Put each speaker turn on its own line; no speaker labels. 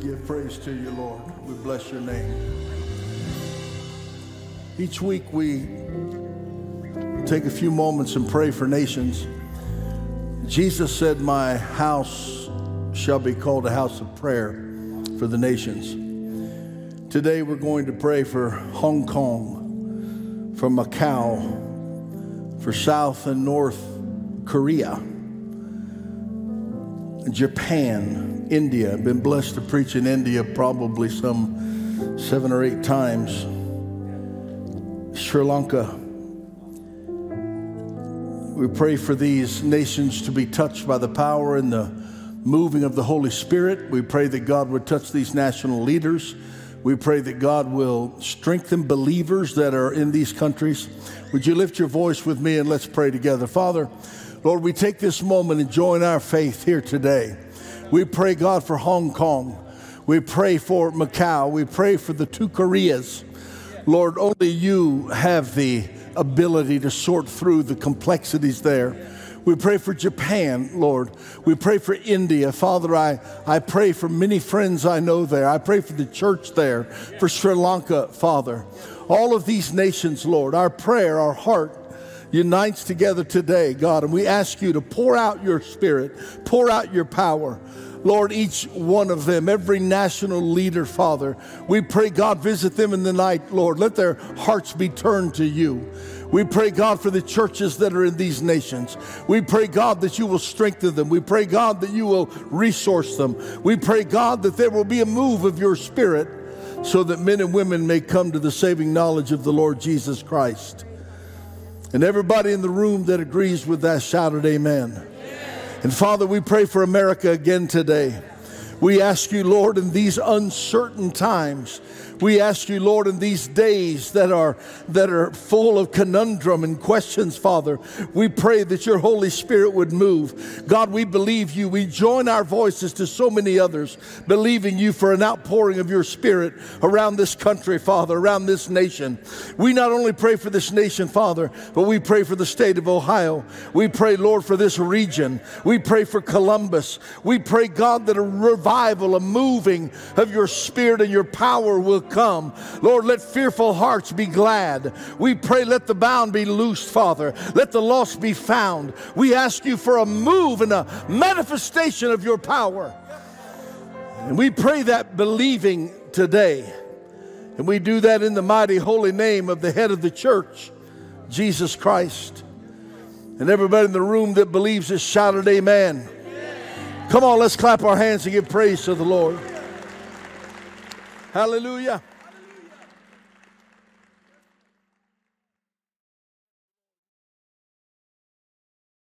give praise to you, Lord. We bless your name. Each week we take a few moments and pray for nations. Jesus said, My house shall be called a house of prayer for the nations. Today we're going to pray for Hong Kong, for Macau, for South and North Korea, Japan, India. I've been blessed to preach in India probably some seven or eight times. Sri Lanka. We pray for these nations to be touched by the power and the moving of the Holy Spirit. We pray that God would touch these national leaders. We pray that God will strengthen believers that are in these countries. Would you lift your voice with me and let's pray together? Father, Lord, we take this moment and join our faith here today. We pray, God, for Hong Kong. We pray for Macau. We pray for the two Koreas. Lord, only you have the ability to sort through the complexities there. We pray for Japan, Lord. We pray for India. Father, I, I pray for many friends I know there. I pray for the church there, for Sri Lanka, Father. All of these nations, Lord, our prayer, our heart unites together today, God, and we ask you to pour out your spirit, pour out your power. Lord, each one of them, every national leader, Father, we pray, God, visit them in the night, Lord. Let their hearts be turned to you. We pray, God, for the churches that are in these nations. We pray, God, that you will strengthen them. We pray, God, that you will resource them. We pray, God, that there will be a move of your spirit so that men and women may come to the saving knowledge of the Lord Jesus Christ. And everybody in the room that agrees with that shouted, Amen. And Father, we pray for America again today. We ask you, Lord, in these uncertain times, we ask you, Lord, in these days that are, that are full of conundrum and questions, Father, we pray that your Holy Spirit would move. God, we believe you. We join our voices to so many others, believing you for an outpouring of your Spirit around this country, Father, around this nation. We not only pray for this nation, Father, but we pray for the state of Ohio. We pray, Lord, for this region. We pray for Columbus. We pray, God, that a revival, a moving of your Spirit and your power will come. Lord, let fearful hearts be glad. We pray, let the bound be loosed, Father. Let the lost be found. We ask you for a move and a manifestation of your power. And we pray that believing today. And we do that in the mighty holy name of the head of the church, Jesus Christ. And everybody in the room that believes this shouted, Amen. Come on, let's clap our hands and give praise to the Lord. Hallelujah.